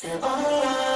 to all I